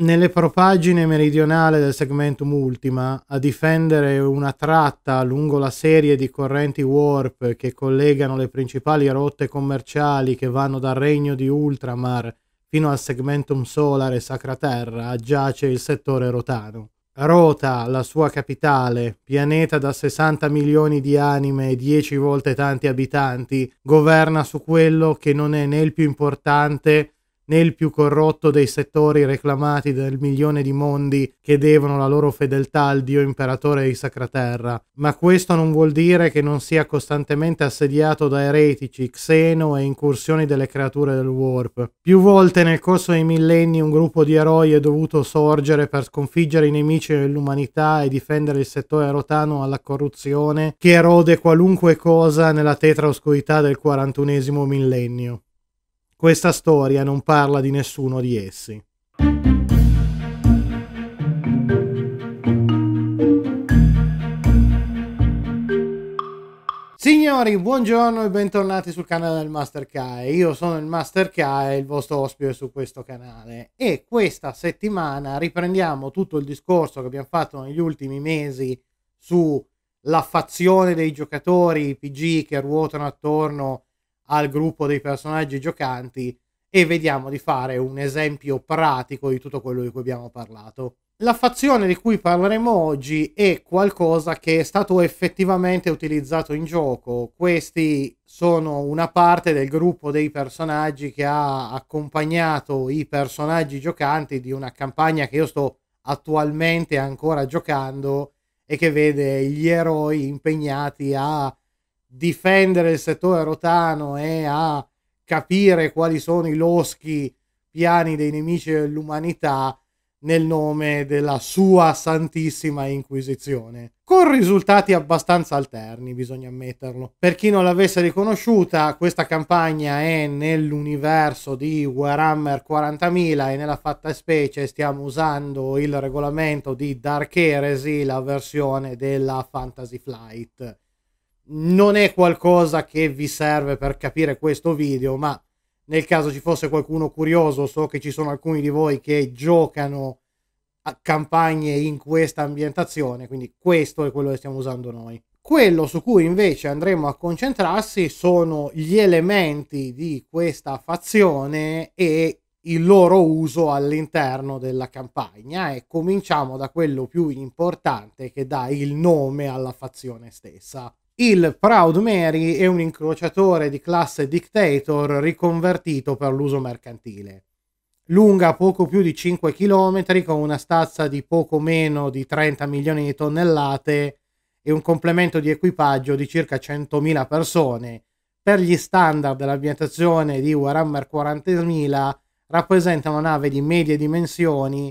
Nelle propagine meridionale del segmentum Ultima, a difendere una tratta lungo la serie di correnti warp che collegano le principali rotte commerciali che vanno dal regno di Ultramar fino al segmentum Solar Sacra Terra, giace il settore rotano. Rota, la sua capitale, pianeta da 60 milioni di anime e 10 volte tanti abitanti, governa su quello che non è né il più importante né il più corrotto dei settori reclamati del milione di mondi che devono la loro fedeltà al dio imperatore di Sacraterra, ma questo non vuol dire che non sia costantemente assediato da eretici, xeno e incursioni delle creature del Warp. Più volte nel corso dei millenni un gruppo di eroi è dovuto sorgere per sconfiggere i nemici dell'umanità e difendere il settore rotano alla corruzione che erode qualunque cosa nella tetra oscurità del 41 millennio. Questa storia non parla di nessuno di essi. Signori, buongiorno e bentornati sul canale del Master Kai. Io sono il Master Kai, il vostro ospite su questo canale. E questa settimana riprendiamo tutto il discorso che abbiamo fatto negli ultimi mesi sulla fazione dei giocatori PG che ruotano attorno al gruppo dei personaggi giocanti e vediamo di fare un esempio pratico di tutto quello di cui abbiamo parlato. La fazione di cui parleremo oggi è qualcosa che è stato effettivamente utilizzato in gioco. Questi sono una parte del gruppo dei personaggi che ha accompagnato i personaggi giocanti di una campagna che io sto attualmente ancora giocando e che vede gli eroi impegnati a difendere il settore rotano e a capire quali sono i loschi piani dei nemici dell'umanità nel nome della sua Santissima Inquisizione. Con risultati abbastanza alterni, bisogna ammetterlo. Per chi non l'avesse riconosciuta, questa campagna è nell'universo di Warhammer 40.000 e nella fattispecie stiamo usando il regolamento di Dark Heresy, la versione della Fantasy Flight non è qualcosa che vi serve per capire questo video, ma nel caso ci fosse qualcuno curioso, so che ci sono alcuni di voi che giocano a campagne in questa ambientazione, quindi questo è quello che stiamo usando noi. Quello su cui invece andremo a concentrarsi sono gli elementi di questa fazione e il loro uso all'interno della campagna e cominciamo da quello più importante che dà il nome alla fazione stessa. Il Proud Mary è un incrociatore di classe Dictator riconvertito per l'uso mercantile. Lunga poco più di 5 km con una stazza di poco meno di 30 milioni di tonnellate e un complemento di equipaggio di circa 100.000 persone. Per gli standard dell'ambientazione di Warhammer 40.000 rappresenta una nave di medie dimensioni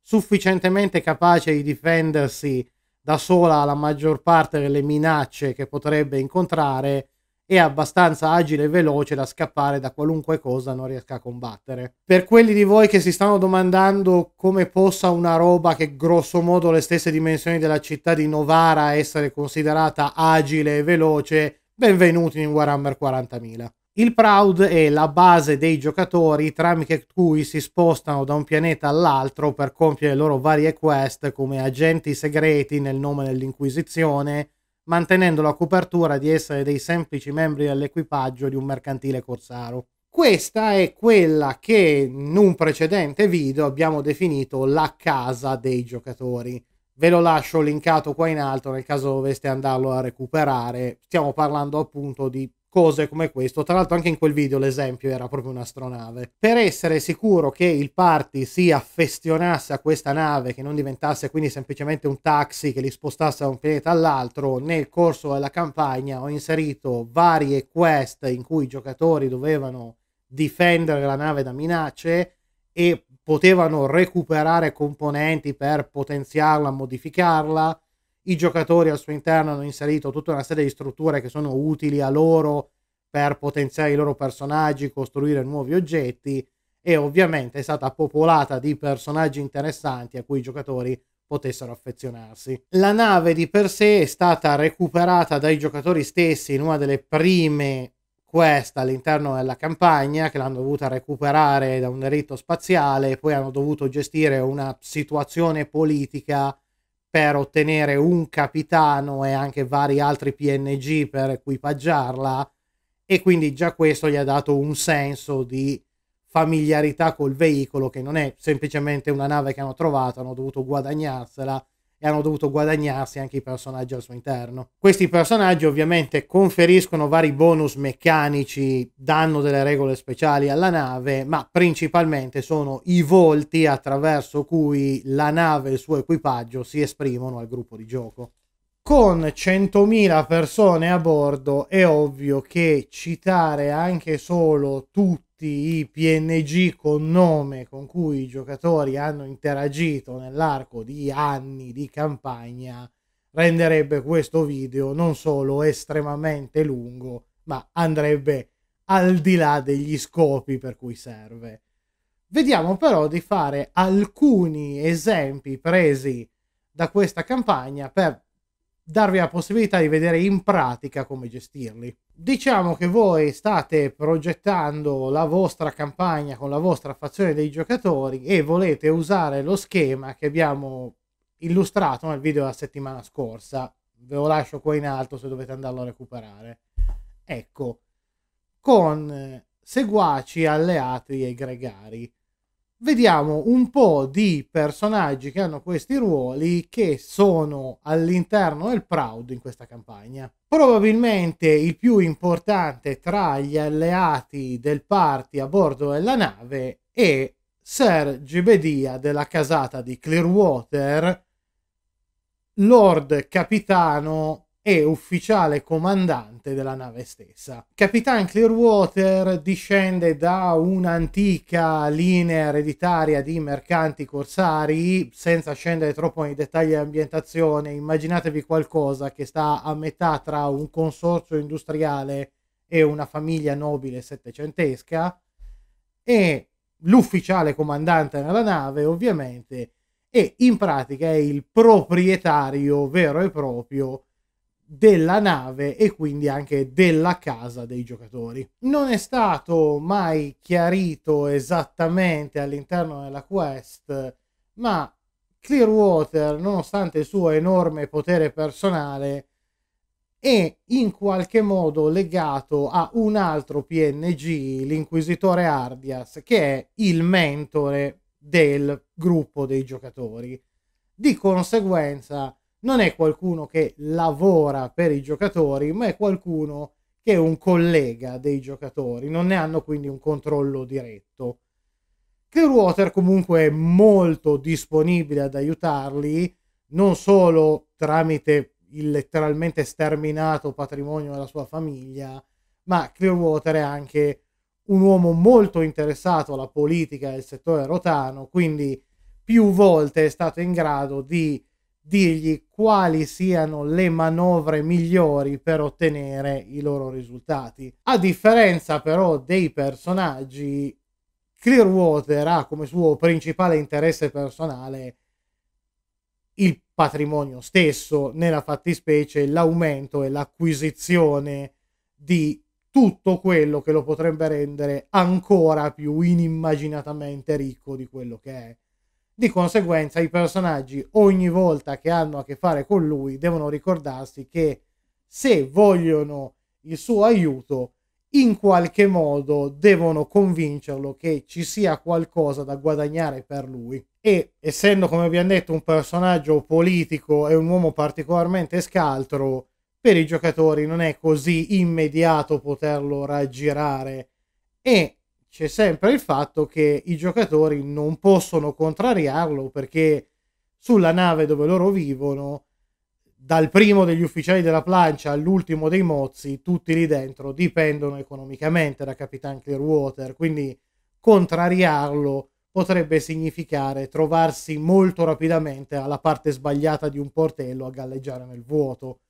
sufficientemente capace di difendersi da sola la maggior parte delle minacce che potrebbe incontrare è abbastanza agile e veloce da scappare da qualunque cosa non riesca a combattere. Per quelli di voi che si stanno domandando come possa una roba che grosso modo le stesse dimensioni della città di Novara essere considerata agile e veloce, benvenuti in Warhammer 40.000. Il Proud è la base dei giocatori tramite cui si spostano da un pianeta all'altro per compiere le loro varie quest come agenti segreti nel nome dell'Inquisizione, mantenendo la copertura di essere dei semplici membri dell'equipaggio di un mercantile corsaro. Questa è quella che in un precedente video abbiamo definito la casa dei giocatori. Ve lo lascio linkato qua in alto nel caso doveste andarlo a recuperare. Stiamo parlando appunto di cose come questo. Tra l'altro anche in quel video l'esempio era proprio un'astronave. Per essere sicuro che il party si affezionasse a questa nave, che non diventasse quindi semplicemente un taxi che li spostasse da un pianeta all'altro, nel corso della campagna ho inserito varie quest in cui i giocatori dovevano difendere la nave da minacce e potevano recuperare componenti per potenziarla, modificarla i giocatori al suo interno hanno inserito tutta una serie di strutture che sono utili a loro per potenziare i loro personaggi, costruire nuovi oggetti e ovviamente è stata popolata di personaggi interessanti a cui i giocatori potessero affezionarsi. La nave di per sé è stata recuperata dai giocatori stessi in una delle prime quest all'interno della campagna che l'hanno dovuta recuperare da un delitto spaziale, poi hanno dovuto gestire una situazione politica per ottenere un capitano e anche vari altri PNG per equipaggiarla e quindi già questo gli ha dato un senso di familiarità col veicolo che non è semplicemente una nave che hanno trovato, hanno dovuto guadagnarsela e hanno dovuto guadagnarsi anche i personaggi al suo interno. Questi personaggi ovviamente conferiscono vari bonus meccanici, danno delle regole speciali alla nave, ma principalmente sono i volti attraverso cui la nave e il suo equipaggio si esprimono al gruppo di gioco. Con 100.000 persone a bordo è ovvio che citare anche solo tutti i PNG con nome con cui i giocatori hanno interagito nell'arco di anni di campagna renderebbe questo video non solo estremamente lungo, ma andrebbe al di là degli scopi per cui serve. Vediamo però di fare alcuni esempi presi da questa campagna per darvi la possibilità di vedere in pratica come gestirli. Diciamo che voi state progettando la vostra campagna con la vostra fazione dei giocatori e volete usare lo schema che abbiamo illustrato nel video della settimana scorsa. Ve lo lascio qua in alto se dovete andarlo a recuperare. Ecco, con seguaci, alleati e gregari vediamo un po' di personaggi che hanno questi ruoli che sono all'interno del Proud in questa campagna. Probabilmente il più importante tra gli alleati del party a bordo della nave è Sir Gibedia della casata di Clearwater, Lord Capitano e ufficiale comandante della nave stessa. Capitan Clearwater discende da un'antica linea ereditaria di mercanti corsari, senza scendere troppo nei dettagli dell'ambientazione, immaginatevi qualcosa che sta a metà tra un consorzio industriale e una famiglia nobile settecentesca e l'ufficiale comandante della nave ovviamente e in pratica è il proprietario vero e proprio della nave e quindi anche della casa dei giocatori. Non è stato mai chiarito esattamente all'interno della quest, ma Clearwater, nonostante il suo enorme potere personale, è in qualche modo legato a un altro PNG, l'inquisitore Ardias, che è il mentore del gruppo dei giocatori. Di conseguenza, non è qualcuno che lavora per i giocatori, ma è qualcuno che è un collega dei giocatori, non ne hanno quindi un controllo diretto. Clearwater comunque è molto disponibile ad aiutarli, non solo tramite il letteralmente sterminato patrimonio della sua famiglia, ma Clearwater è anche un uomo molto interessato alla politica del settore rotano, quindi più volte è stato in grado di dirgli quali siano le manovre migliori per ottenere i loro risultati. A differenza però dei personaggi, Clearwater ha come suo principale interesse personale il patrimonio stesso, nella fattispecie l'aumento e l'acquisizione di tutto quello che lo potrebbe rendere ancora più inimmaginatamente ricco di quello che è. Di conseguenza i personaggi ogni volta che hanno a che fare con lui devono ricordarsi che se vogliono il suo aiuto in qualche modo devono convincerlo che ci sia qualcosa da guadagnare per lui. E essendo come abbiamo detto un personaggio politico e un uomo particolarmente scaltro per i giocatori non è così immediato poterlo raggirare. E c'è sempre il fatto che i giocatori non possono contrariarlo perché sulla nave dove loro vivono, dal primo degli ufficiali della plancia all'ultimo dei mozzi, tutti lì dentro dipendono economicamente da Capitan Clearwater, quindi contrariarlo potrebbe significare trovarsi molto rapidamente alla parte sbagliata di un portello a galleggiare nel vuoto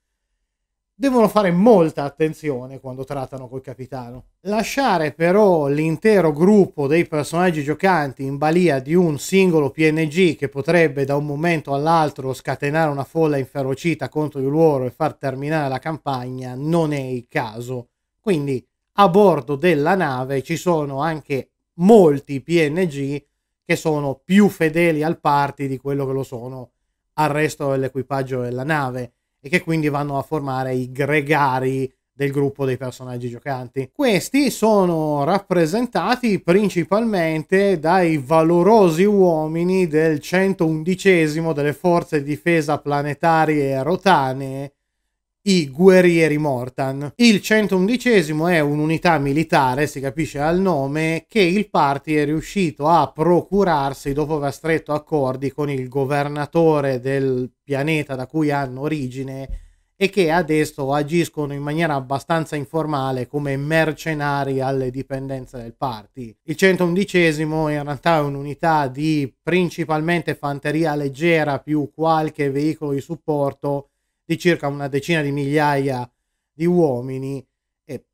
devono fare molta attenzione quando trattano col capitano. Lasciare però l'intero gruppo dei personaggi giocanti in balia di un singolo PNG che potrebbe da un momento all'altro scatenare una folla inferocita contro di loro e far terminare la campagna non è il caso. Quindi a bordo della nave ci sono anche molti PNG che sono più fedeli al party di quello che lo sono al resto dell'equipaggio della nave e che quindi vanno a formare i gregari del gruppo dei personaggi giocanti. Questi sono rappresentati principalmente dai valorosi uomini del 111 delle forze di difesa planetarie rotanee i guerrieri Mortan. Il 111 è un'unità militare, si capisce dal nome, che il party è riuscito a procurarsi dopo aver stretto accordi con il governatore del pianeta da cui hanno origine e che adesso agiscono in maniera abbastanza informale come mercenari alle dipendenze del party. Il 111 in realtà è un'unità di principalmente fanteria leggera più qualche veicolo di supporto di circa una decina di migliaia di uomini e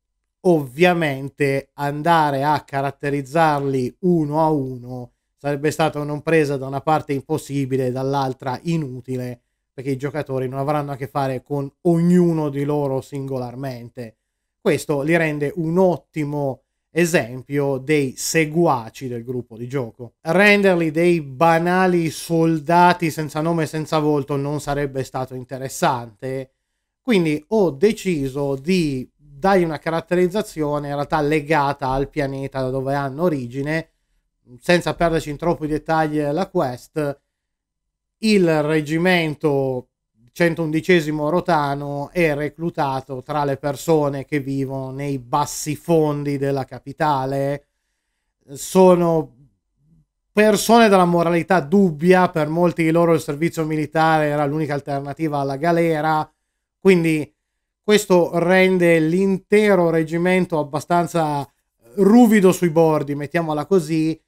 ovviamente andare a caratterizzarli uno a uno sarebbe stata un'impresa da una parte impossibile dall'altra inutile perché i giocatori non avranno a che fare con ognuno di loro singolarmente. Questo li rende un ottimo esempio dei seguaci del gruppo di gioco. Renderli dei banali soldati senza nome e senza volto non sarebbe stato interessante, quindi ho deciso di dargli una caratterizzazione in realtà legata al pianeta da dove hanno origine, senza perderci in troppi dettagli della quest. Il reggimento 111 Rotano è reclutato tra le persone che vivono nei bassi fondi della capitale. Sono persone dalla moralità dubbia, per molti di loro il servizio militare era l'unica alternativa alla galera, quindi questo rende l'intero reggimento abbastanza ruvido sui bordi, mettiamola così.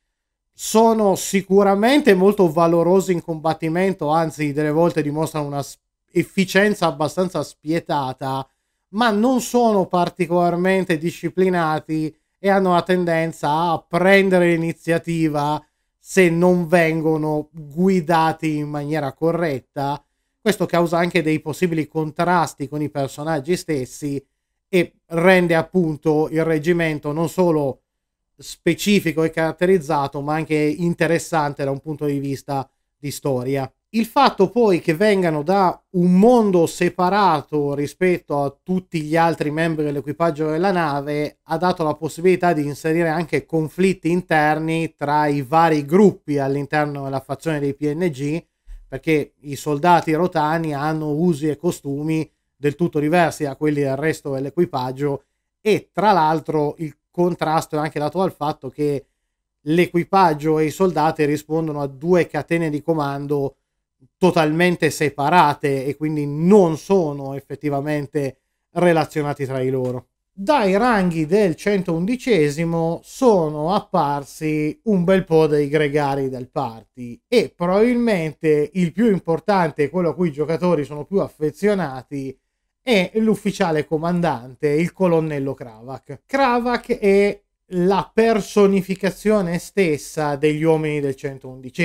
Sono sicuramente molto valorosi in combattimento, anzi delle volte dimostrano una efficienza abbastanza spietata, ma non sono particolarmente disciplinati e hanno la tendenza a prendere l'iniziativa se non vengono guidati in maniera corretta. Questo causa anche dei possibili contrasti con i personaggi stessi e rende appunto il reggimento non solo specifico e caratterizzato, ma anche interessante da un punto di vista di storia. Il fatto poi che vengano da un mondo separato rispetto a tutti gli altri membri dell'equipaggio della nave ha dato la possibilità di inserire anche conflitti interni tra i vari gruppi all'interno della fazione dei PNG, perché i soldati rotani hanno usi e costumi del tutto diversi da quelli del resto dell'equipaggio e tra l'altro il contrasto è anche dato dal fatto che l'equipaggio e i soldati rispondono a due catene di comando totalmente separate e quindi non sono effettivamente relazionati tra di loro. Dai ranghi del 111 sono apparsi un bel po' dei gregari del party e probabilmente il più importante, quello a cui i giocatori sono più affezionati, è l'ufficiale comandante, il colonnello Kravak. Kravak è la personificazione stessa degli uomini del 111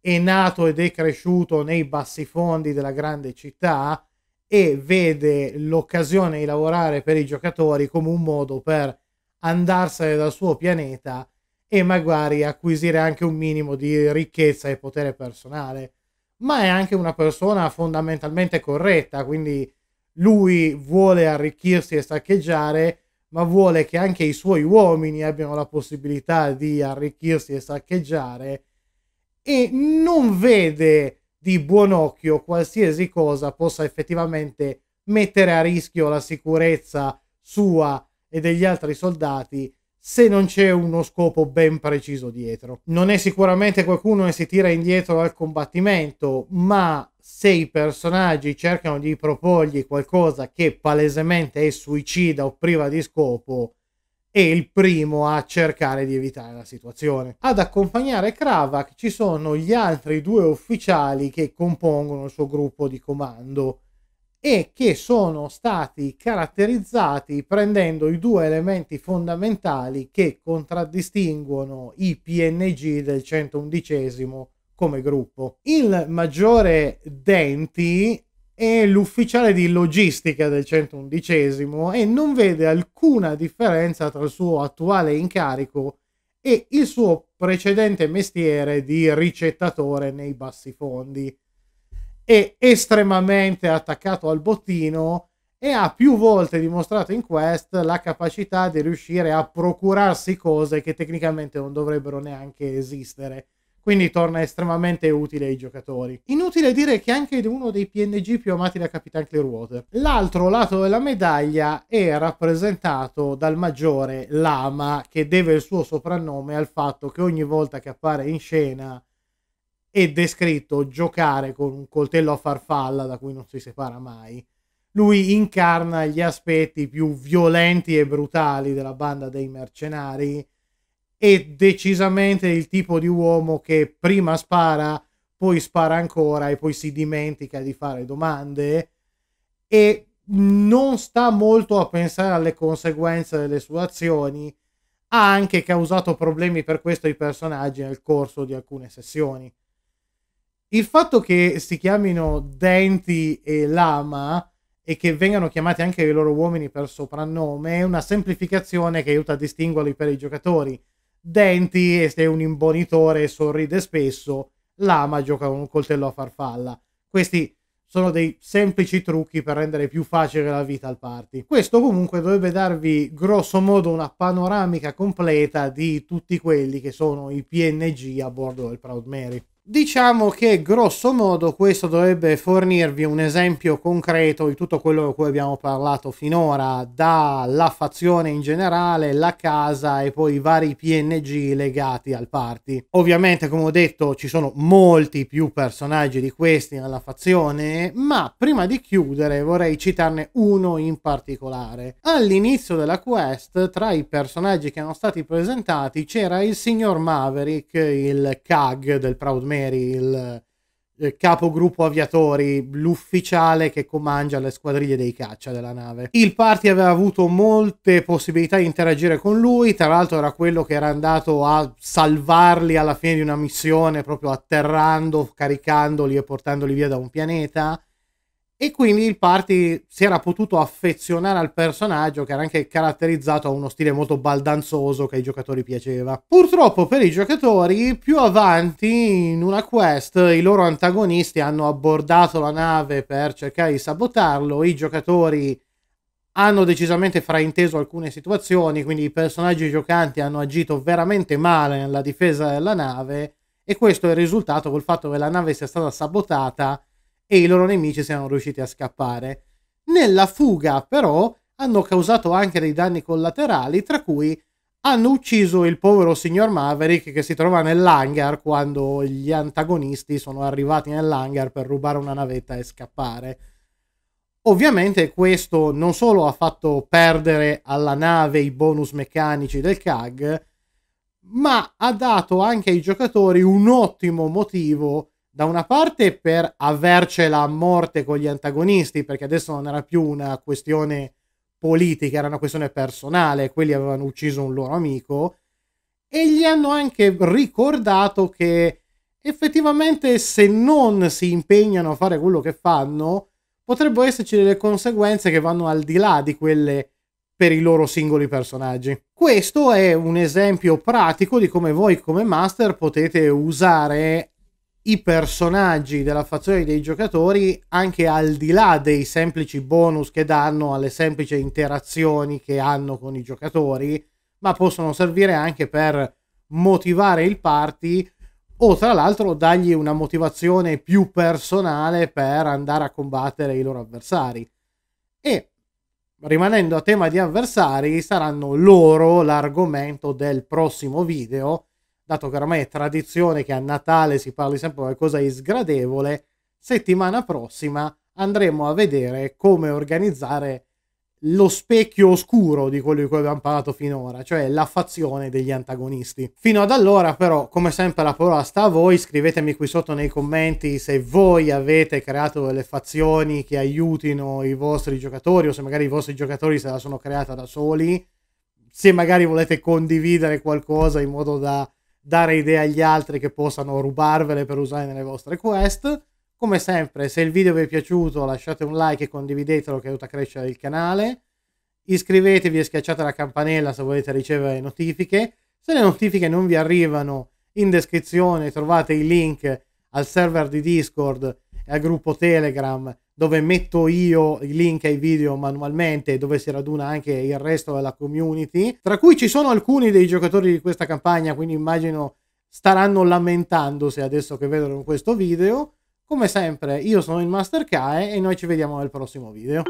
è nato ed è cresciuto nei bassi fondi della grande città e vede l'occasione di lavorare per i giocatori come un modo per andarsene dal suo pianeta e magari acquisire anche un minimo di ricchezza e potere personale. Ma è anche una persona fondamentalmente corretta, quindi lui vuole arricchirsi e saccheggiare, ma vuole che anche i suoi uomini abbiano la possibilità di arricchirsi e saccheggiare e non vede di buon occhio qualsiasi cosa possa effettivamente mettere a rischio la sicurezza sua e degli altri soldati se non c'è uno scopo ben preciso dietro. Non è sicuramente qualcuno che si tira indietro dal combattimento, ma se i personaggi cercano di proporgli qualcosa che palesemente è suicida o priva di scopo, è il primo a cercare di evitare la situazione. Ad accompagnare Kravak ci sono gli altri due ufficiali che compongono il suo gruppo di comando e che sono stati caratterizzati prendendo i due elementi fondamentali che contraddistinguono i PNG del 111 come gruppo. Il maggiore Denti è l'ufficiale di logistica del 111 e non vede alcuna differenza tra il suo attuale incarico e il suo precedente mestiere di ricettatore nei bassi fondi. È estremamente attaccato al bottino e ha più volte dimostrato in quest la capacità di riuscire a procurarsi cose che tecnicamente non dovrebbero neanche esistere. Quindi torna estremamente utile ai giocatori. Inutile dire che anche uno dei PNG più amati da Capitan Clearwater. L'altro lato della medaglia è rappresentato dal maggiore Lama, che deve il suo soprannome al fatto che ogni volta che appare in scena è descritto giocare con un coltello a farfalla da cui non si separa mai lui incarna gli aspetti più violenti e brutali della banda dei mercenari e decisamente il tipo di uomo che prima spara, poi spara ancora e poi si dimentica di fare domande e non sta molto a pensare alle conseguenze delle sue azioni. Ha anche causato problemi per questo ai personaggi nel corso di alcune sessioni. Il fatto che si chiamino Denti e Lama e che vengano chiamati anche i loro uomini per soprannome è una semplificazione che aiuta a distinguerli per i giocatori. Denti è un imbonitore e sorride spesso, Lama gioca con un coltello a farfalla. Questi sono dei semplici trucchi per rendere più facile la vita al party. Questo comunque dovrebbe darvi grosso modo una panoramica completa di tutti quelli che sono i PNG a bordo del Proud Mary. Diciamo che grosso modo questo dovrebbe fornirvi un esempio concreto di tutto quello di cui abbiamo parlato finora, dalla fazione in generale, la casa e poi i vari PNG legati al party. Ovviamente, come ho detto, ci sono molti più personaggi di questi nella fazione, ma prima di chiudere vorrei citarne uno in particolare. All'inizio della quest, tra i personaggi che erano stati presentati, c'era il signor Maverick, il CAG del Proud Man Neri, il, il capogruppo aviatori, l'ufficiale che comanda le squadriglie dei caccia della nave. Il party aveva avuto molte possibilità di interagire con lui, tra l'altro era quello che era andato a salvarli alla fine di una missione, proprio atterrando, caricandoli e portandoli via da un pianeta e quindi il party si era potuto affezionare al personaggio che era anche caratterizzato a uno stile molto baldanzoso che ai giocatori piaceva. Purtroppo per i giocatori più avanti in una quest i loro antagonisti hanno abbordato la nave per cercare di sabotarlo, i giocatori hanno decisamente frainteso alcune situazioni, quindi i personaggi giocanti hanno agito veramente male nella difesa della nave e questo è il risultato col fatto che la nave sia stata sabotata e i loro nemici siano riusciti a scappare. Nella fuga, però, hanno causato anche dei danni collaterali, tra cui hanno ucciso il povero signor Maverick che si trova nell'hangar quando gli antagonisti sono arrivati nell'hangar per rubare una navetta e scappare. Ovviamente questo non solo ha fatto perdere alla nave i bonus meccanici del CAG, ma ha dato anche ai giocatori un ottimo motivo da una parte per avercela a morte con gli antagonisti, perché adesso non era più una questione politica, era una questione personale, quelli avevano ucciso un loro amico, e gli hanno anche ricordato che effettivamente se non si impegnano a fare quello che fanno, potrebbero esserci delle conseguenze che vanno al di là di quelle per i loro singoli personaggi. Questo è un esempio pratico di come voi come master potete usare i personaggi della fazione dei giocatori anche al di là dei semplici bonus che danno alle semplici interazioni che hanno con i giocatori, ma possono servire anche per motivare il party o tra l'altro dargli una motivazione più personale per andare a combattere i loro avversari. E rimanendo a tema di avversari, saranno loro l'argomento del prossimo video dato che ormai è tradizione che a Natale si parli sempre di qualcosa di sgradevole, settimana prossima andremo a vedere come organizzare lo specchio oscuro di quello di cui abbiamo parlato finora, cioè la fazione degli antagonisti. Fino ad allora, però, come sempre, la parola sta a voi. Scrivetemi qui sotto nei commenti se voi avete creato delle fazioni che aiutino i vostri giocatori o se magari i vostri giocatori se la sono creata da soli. Se magari volete condividere qualcosa in modo da dare idee agli altri che possano rubarvele per usare nelle vostre quest. Come sempre, se il video vi è piaciuto lasciate un like e condividetelo che aiuta a crescere il canale. Iscrivetevi e schiacciate la campanella se volete ricevere notifiche. Se le notifiche non vi arrivano, in descrizione trovate i link al server di Discord e al gruppo Telegram dove metto io i link ai video manualmente dove si raduna anche il resto della community, tra cui ci sono alcuni dei giocatori di questa campagna, quindi immagino staranno lamentandosi adesso che vedono questo video. Come sempre, io sono il Master Kae e noi ci vediamo nel prossimo video.